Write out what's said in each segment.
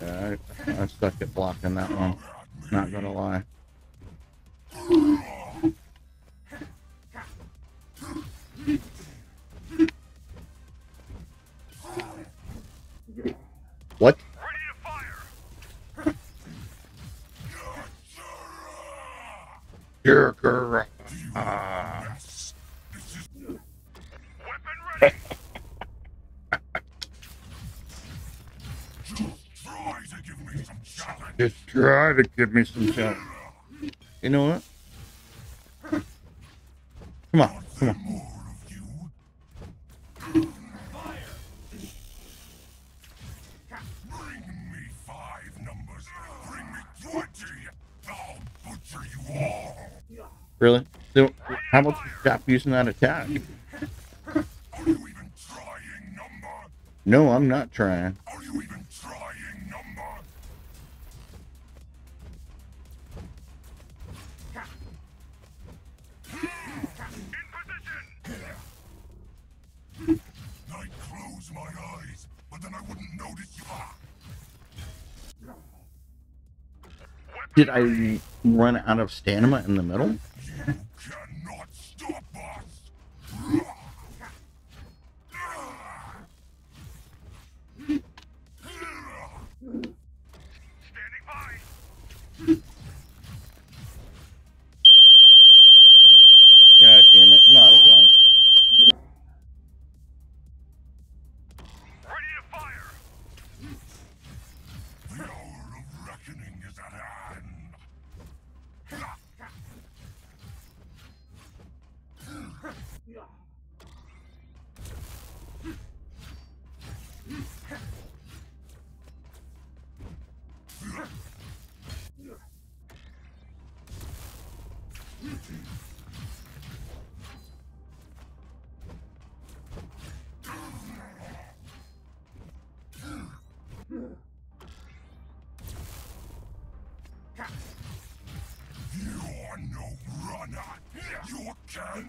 Yeah, I, I suck at blocking that one. Not gonna lie. What? Jerker. Ah. Try to give me some challenge. You know what? Come on, come on. Really? So, how about you stop using that attack? No, I'm not trying. Close my eyes, but then I wouldn't notice you. Did I run out of stamina in the middle? You're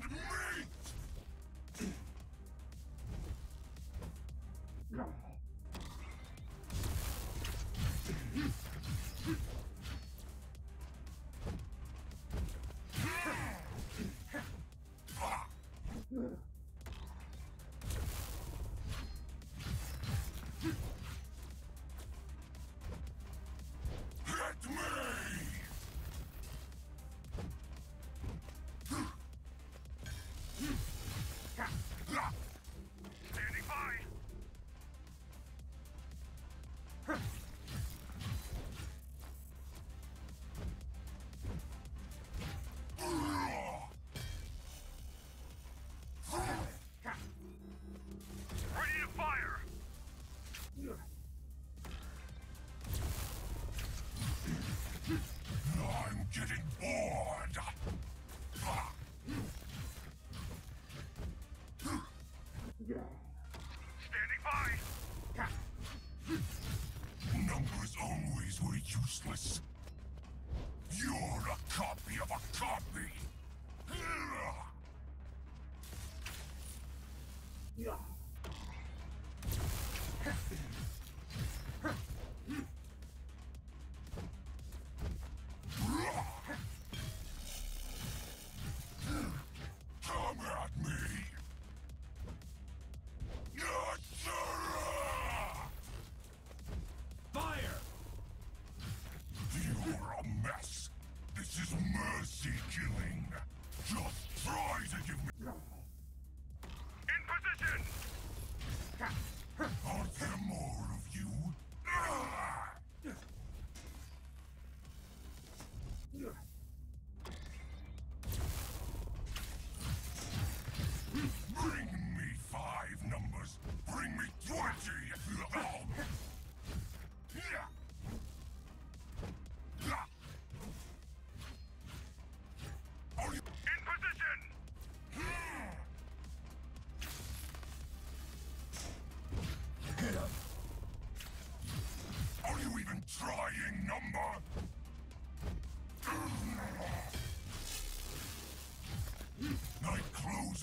You're a copy of a copy. Come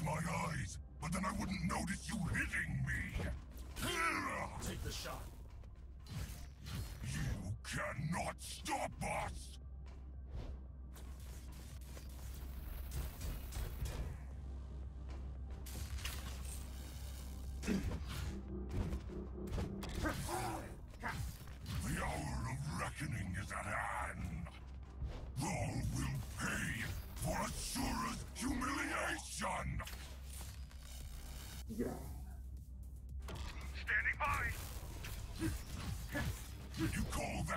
My eyes, but then I wouldn't notice you hitting me. Take the shot. You cannot stop us!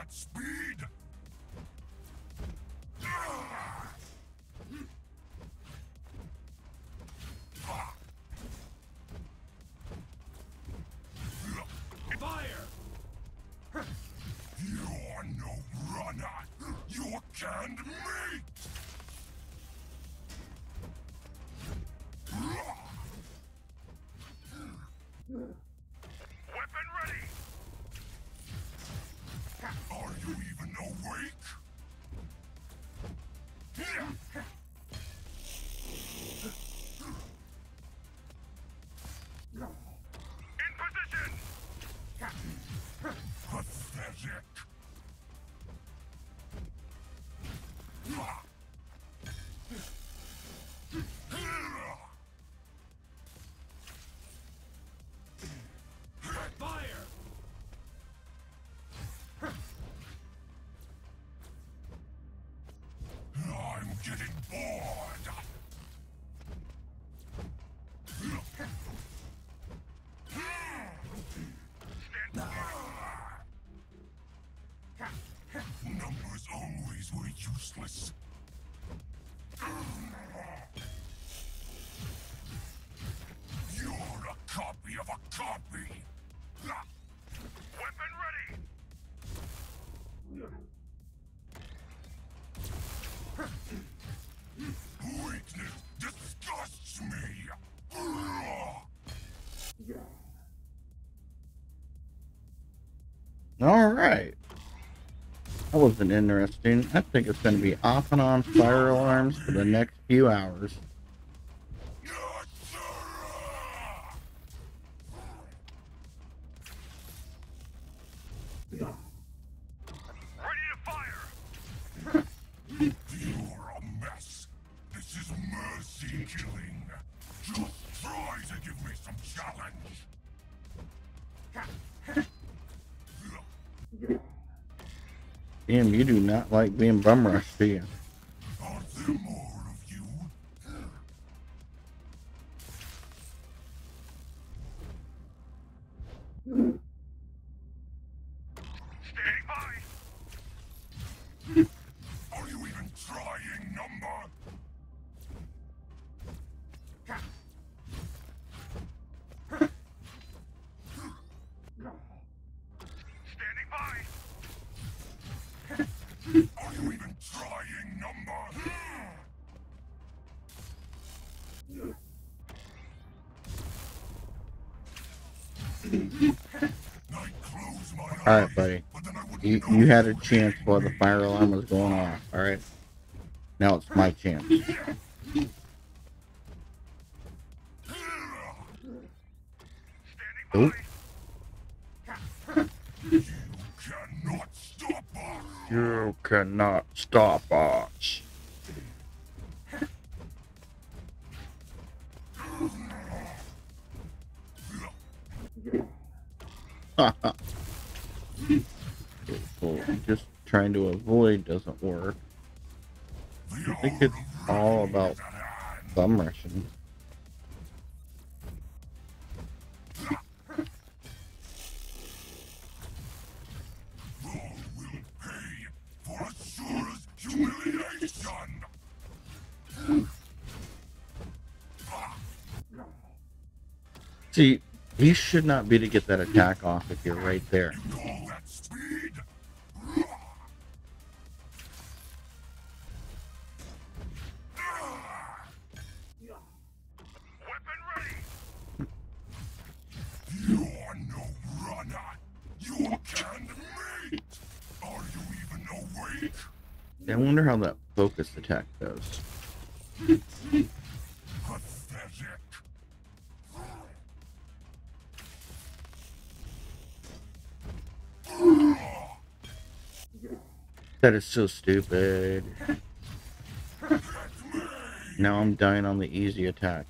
Speed? Getting All right. That wasn't interesting. I think it's going to be off and on fire alarms for the next few hours. Damn, you do not like being bum rushed, do you? There more hmm. I close my All right, buddy. You, you had a chance while the fire alarm was going off. All right. Now it's my chance. Oop. You cannot stop us. You cannot stop us. Well, just trying to avoid doesn't work. I think it's all about bum rushing. See, he should not be to get that attack off if you're right there. I wonder how that focus attack goes. That is so stupid. Now I'm dying on the easy attack.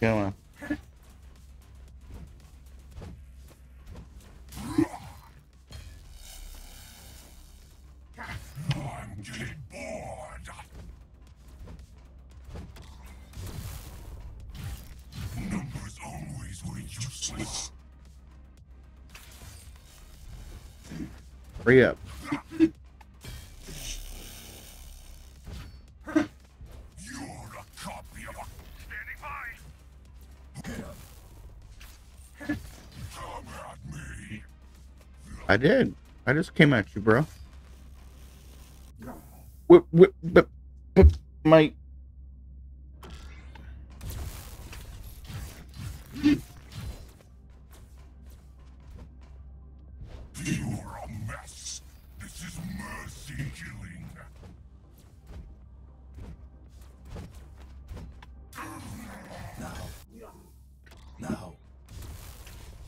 Come on. At me. I did. I just came at you, bro. Whip, whip, whip, whip, my.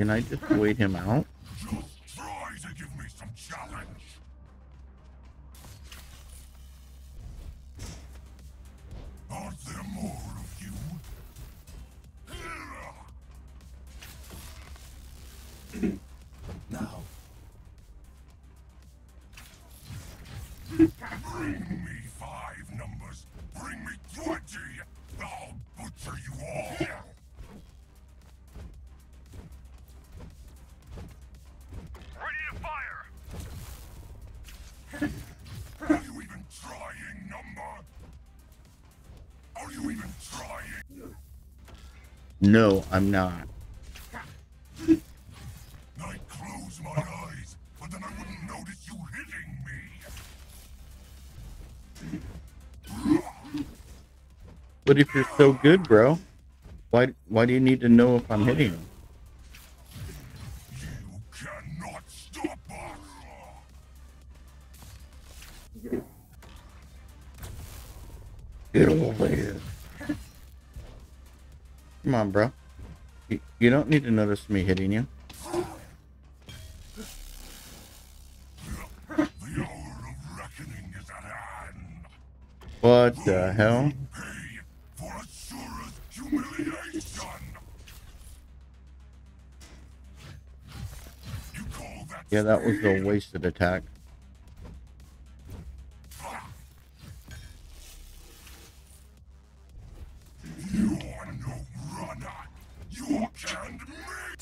Can I just wait him out? Just try to No, I'm not. I'd close my eyes, but then I wouldn't notice you hitting me. But if you're so good, bro, why why do you need to know if I'm hitting? You cannot stop us. Get over here. Come on, bro. You, don't need to notice me hitting you. What the hell? Yeah, that was a wasted attack.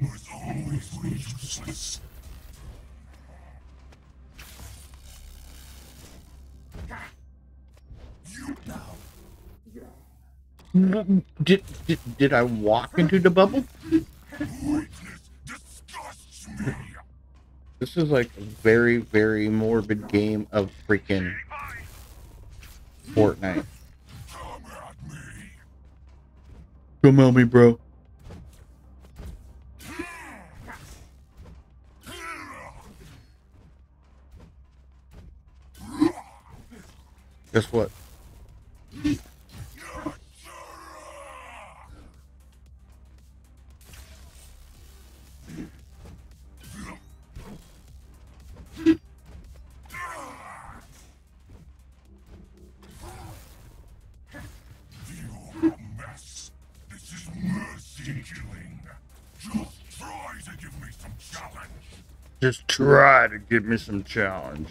You. Did, did did I walk into the bubble? This is like a very very morbid game of freaking Fortnite. Come at me. Come at me, bro. Guess what? Just try to give me some challenge.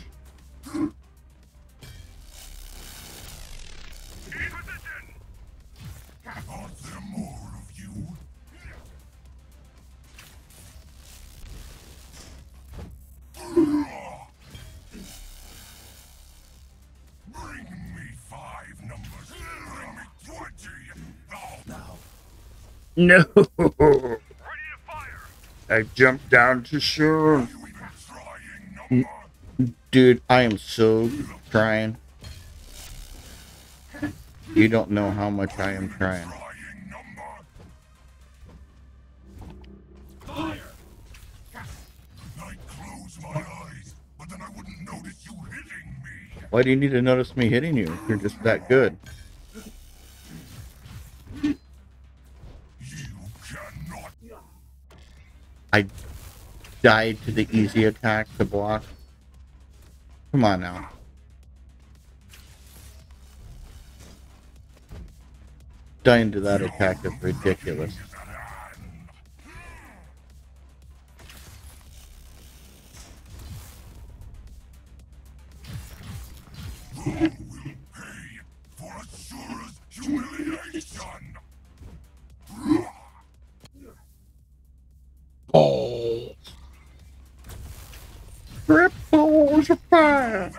No. to. I jumped down too soon. You even trying number? Dude, I am so trying. You don't know how much I am trying. Trying number? Fire! I'd close my eyes, but then I wouldn't notice you hitting me. Why do you need to notice me hitting you you're just that good? I died to the easy attack to block. Come on now. Dying to that attack is ridiculous. Fire.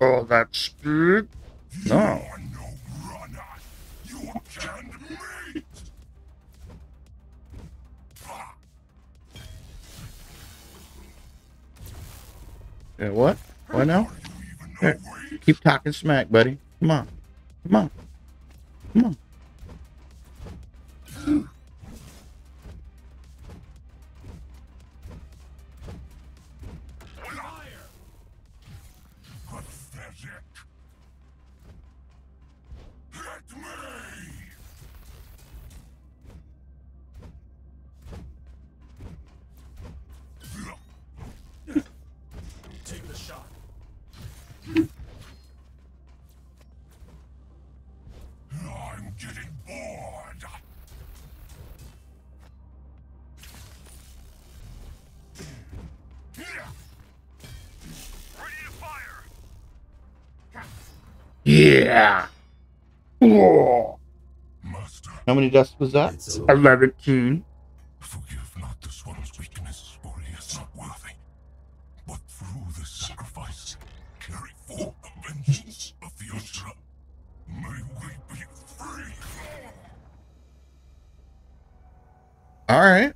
Oh, that speed? No. Ah, Yeah, what? What now? Here, keep talking smack, buddy. Come on. Come on. Come on. Yeah. Oh. Master, How many deaths was that? 11. forgive not the swan's weakness, for he is not worthy. But through this sacrifice, carry forth the vengeance of the Asura. May we be free! All right.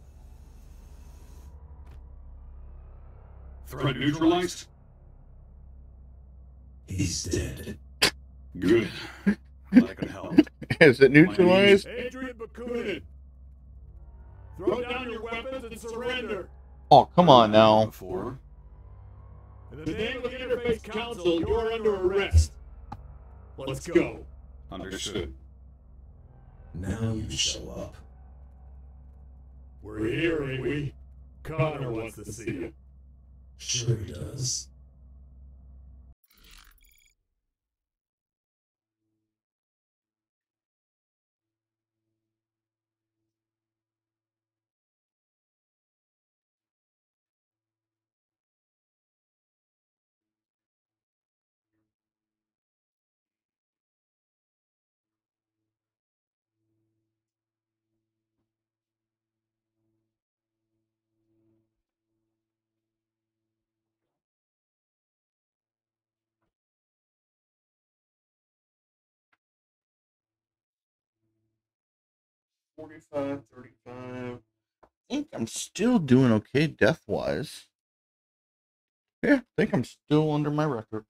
Threat neutralized? He's dead. Good. That could help. Is it neutralized? Adrian Bakunin! Throw down your weapons and surrender! Oh, come on now. Before. In the name of the Interface Council, you're under arrest! Let's go! Understood. Now you show up. We're here, ain't we? Connor wants to see you. Sure he does. Forty-five, thirty-five. I think I'm still doing okay death wise. Yeah, I think I'm still under my record.